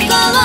行こう